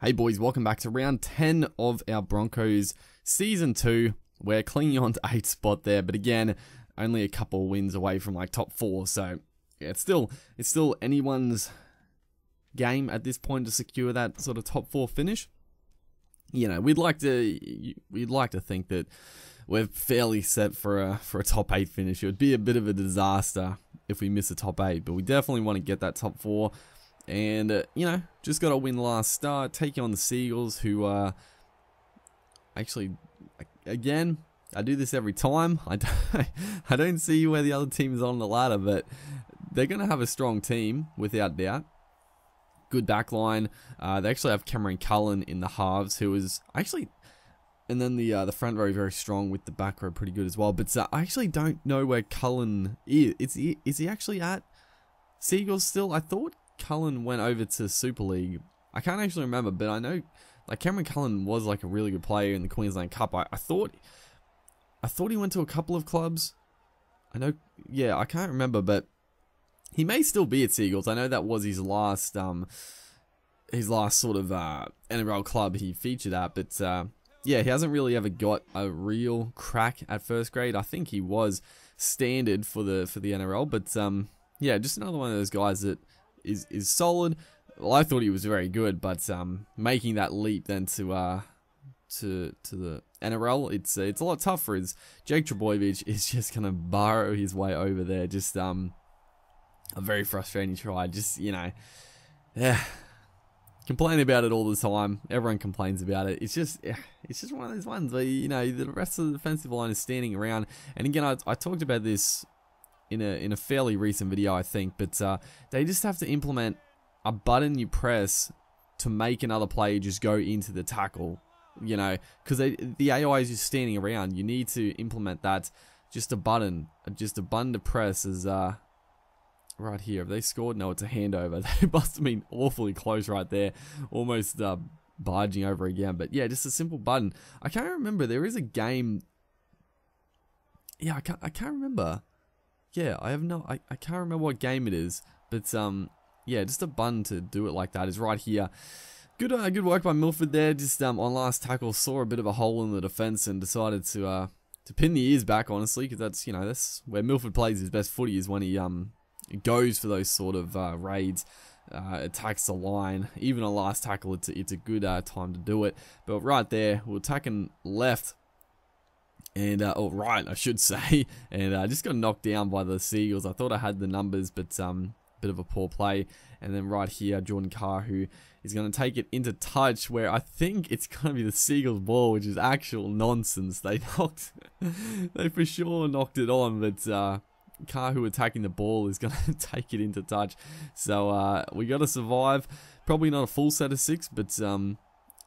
Hey boys, welcome back to round 10 of our Broncos season 2. We're clinging on to 8th spot there, but again, only a couple wins away from like top 4, so yeah, it's still it's still anyone's game at this point to secure that sort of top 4 finish. You know, we'd like to we'd like to think that we're fairly set for a for a top 8 finish. It would be a bit of a disaster if we miss a top 8, but we definitely want to get that top 4 and, uh, you know, just got a win last start, taking on the Seagulls, who are actually, again, I do this every time. I don't, I don't see where the other team is on the ladder, but they're going to have a strong team, without doubt. Good backline. Uh, they actually have Cameron Cullen in the halves, who is actually and then the uh, the front row very strong with the back row pretty good as well. But uh, I actually don't know where Cullen is. Is he, is he actually at Seagulls still? I thought Cullen went over to Super League. I can't actually remember, but I know like Cameron Cullen was like a really good player in the Queensland Cup. I, I thought I thought he went to a couple of clubs. I know yeah, I can't remember, but he may still be at Seagulls. I know that was his last um his last sort of uh NRL club he featured at, but uh yeah, he hasn't really ever got a real crack at first grade. I think he was standard for the for the NRL, but um yeah, just another one of those guys that is is solid. Well, I thought he was very good, but um, making that leap then to uh, to to the NRL, it's uh, it's a lot tougher. Is Jake Trbojevic is just gonna burrow his way over there. Just um, a very frustrating try. Just you know, yeah, complain about it all the time. Everyone complains about it. It's just it's just one of those ones where you know the rest of the defensive line is standing around. And again, I, I talked about this in a in a fairly recent video, I think. But uh, they just have to implement a button you press to make another player just go into the tackle. You know, because the AI is just standing around. You need to implement that. Just a button, just a button to press is uh, right here. Have they scored? No, it's a handover. They must have been awfully close right there, almost uh, barging over again. But yeah, just a simple button. I can't remember. There is a game. Yeah, I can't. I can't remember yeah, I have no, I, I can't remember what game it is, but um, yeah, just a button to do it like that is right here. Good, uh, good work by Milford there. Just um, on last tackle, saw a bit of a hole in the defense and decided to uh, to pin the ears back. Honestly, because that's you know that's where Milford plays his best footy is when he um goes for those sort of uh, raids. Uh, attacks the line. Even a last tackle, it's a, it's a good uh, time to do it. But right there, we're attacking left and uh, oh right, I should say, and I uh, just got knocked down by the Seagulls. I thought I had the numbers, but um, bit of a poor play. And then right here, Jordan Kahu, who is going to take it into touch, where I think it's going to be the Seagulls' ball, which is actual nonsense. They knocked, they for sure knocked it on, but uh, Kahu, who attacking the ball, is going to take it into touch. So uh, we got to survive. Probably not a full set of six, but um,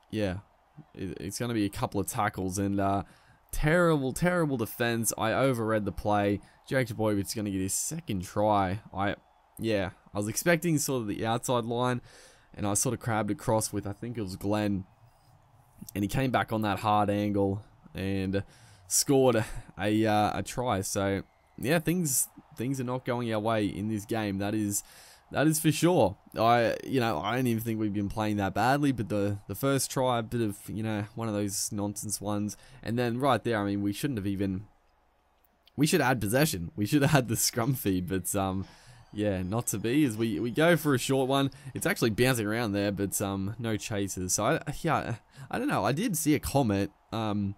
yeah, it, it's going to be a couple of tackles and. Uh, Terrible, terrible defense. I overread the play. Jake is going to get his second try. I, yeah, I was expecting sort of the outside line, and I sort of crabbed across with, I think it was Glenn, and he came back on that hard angle and scored a, uh, a try. So, yeah, things things are not going our way in this game. That is that is for sure. I, you know, I don't even think we've been playing that badly, but the the first try, a bit of, you know, one of those nonsense ones, and then right there, I mean, we shouldn't have even. We should add possession. We should have had the scrum feed, but um, yeah, not to be. As we we go for a short one, it's actually bouncing around there, but um, no chases. So I, yeah, I don't know. I did see a comment. Um,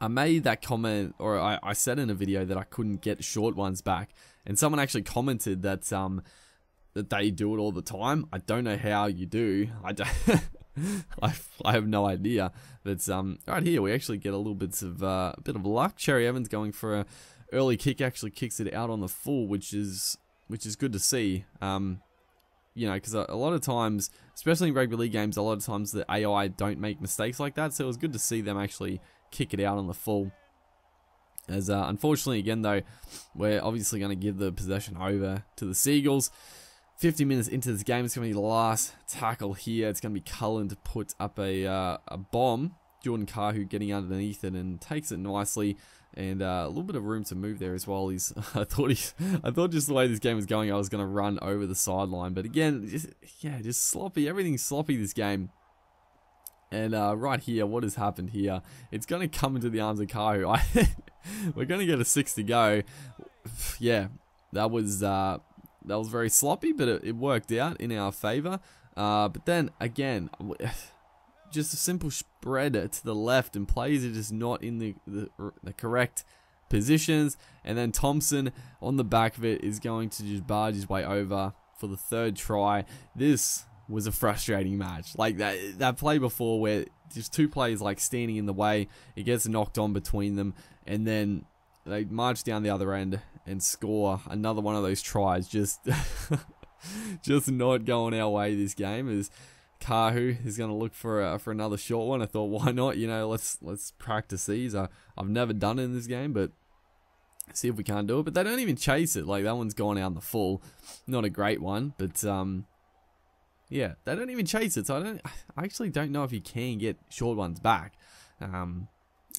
I made that comment, or I, I said in a video that I couldn't get short ones back, and someone actually commented that um that they do it all the time. I don't know how you do. I don't. I, I have no idea. But um, right here we actually get a little bit of uh, a bit of luck. Cherry Evans going for a early kick actually kicks it out on the full, which is which is good to see. Um, you know, because a, a, lot of times, especially in rugby league games, a lot of times the AI don't make mistakes like that. So it was good to see them actually kick it out on the full. As uh, unfortunately, again though, we're obviously going to give the possession over to the Seagulls. 50 minutes into this game, it's going to be the last tackle here. It's going to be Cullen to put up a, uh, a bomb. Jordan Kahu getting underneath it and takes it nicely. And uh, a little bit of room to move there as well. He's, I thought he's, I thought just the way this game was going, I was going to run over the sideline. But again, just, yeah, just sloppy. Everything's sloppy this game. And uh, right here, what has happened here? It's going to come into the arms of Kahu. I, we're going to get a six to go. Yeah, that was uh, that was very sloppy, but it, it worked out in our favor. Uh, but then again, just a simple spread to the left, and players are just not in the, the, the correct positions. And then Thompson on the back of it is going to just barge his way over for the third try. This was a frustrating match. Like that that play before where just two players like standing in the way, it gets knocked on between them, and then they march down the other end and score another one of those tries. Just just not going our way this game is Kahu is going to look for for another short one. I thought, why not? You know, let's let's practice these. I, I've never done it in this game, but see if we can't do it. But they don't even chase it. Like that one's gone out in the full. Not a great one, but um, yeah, they don't even chase it. So I don't. I actually don't know if you can get short ones back. Um,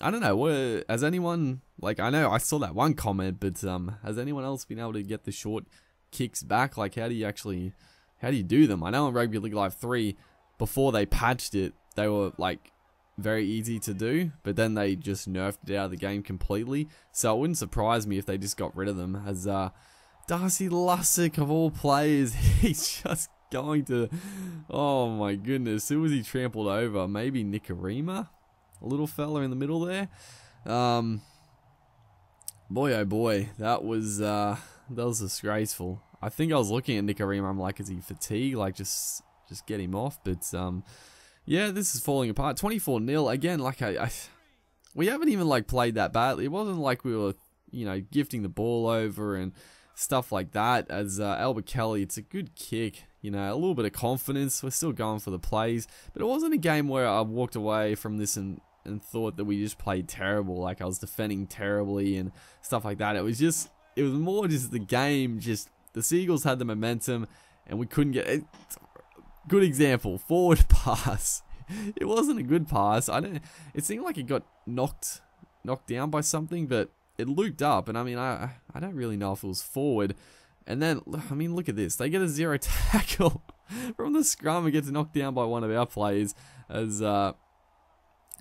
I don't know. What, has anyone like? I know I saw that one comment, but um, has anyone else been able to get the short kicks back? Like, how do you actually? How do you do them? I know in Rugby League Live three, before they patched it, they were like very easy to do, but then they just nerfed it out of the game completely. So it wouldn't surprise me if they just got rid of them. As uh, Darcy Lussick of all players, he's just going to... Oh my goodness, who was he trampled over? Maybe Nikorima? A little fella in the middle there? Um, boy oh boy, that was, uh, that was disgraceful. I think I was looking at Nikorima, I'm like, is he fatigued? Like, just, just get him off. But, um, yeah, this is falling apart. 24 0 again. Like I, I, we haven't even like played that badly. It wasn't like we were, you know, gifting the ball over and stuff like that. As uh, Albert Kelly, it's a good kick you know, a little bit of confidence. We're still going for the plays, but it wasn't a game where I walked away from this and, and thought that we just played terrible, like I was defending terribly and stuff like that. It was just, it was more just the game, just the Seagulls had the momentum and we couldn't get it. Good example, forward pass. It wasn't a good pass. I don't. It seemed like it got knocked knocked down by something, but it looped up, and I mean, I I don't really know if it was forward. And then, I mean, look at this. They get a zero tackle from the scrum and gets knocked down by one of our players as uh,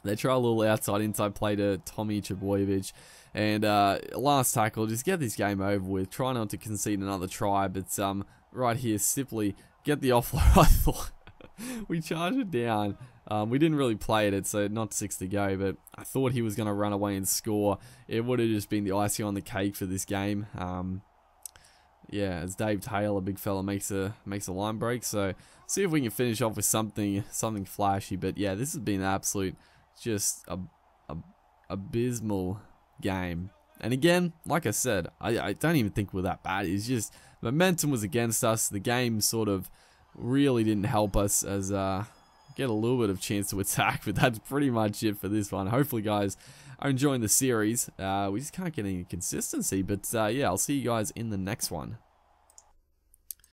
they try a little outside inside play to Tommy Trbojevic. And uh, last tackle, just get this game over with. Try not to concede another try, but um, right here, simply get the offload. I thought we charged it down. Um, we didn't really play it, so not six to go, but I thought he was going to run away and score. It would have just been the icing on the cake for this game. Um, yeah, as Dave Taylor, a big fella, makes a makes a line break. So see if we can finish off with something something flashy. But yeah, this has been absolute just a, a abysmal game. And again, like I said, I, I don't even think we're that bad. It's just momentum was against us. The game sort of really didn't help us as uh, get a little bit of chance to attack. But that's pretty much it for this one. Hopefully, guys are enjoying the series. Uh, we just can't get any consistency. But uh, yeah, I'll see you guys in the next one.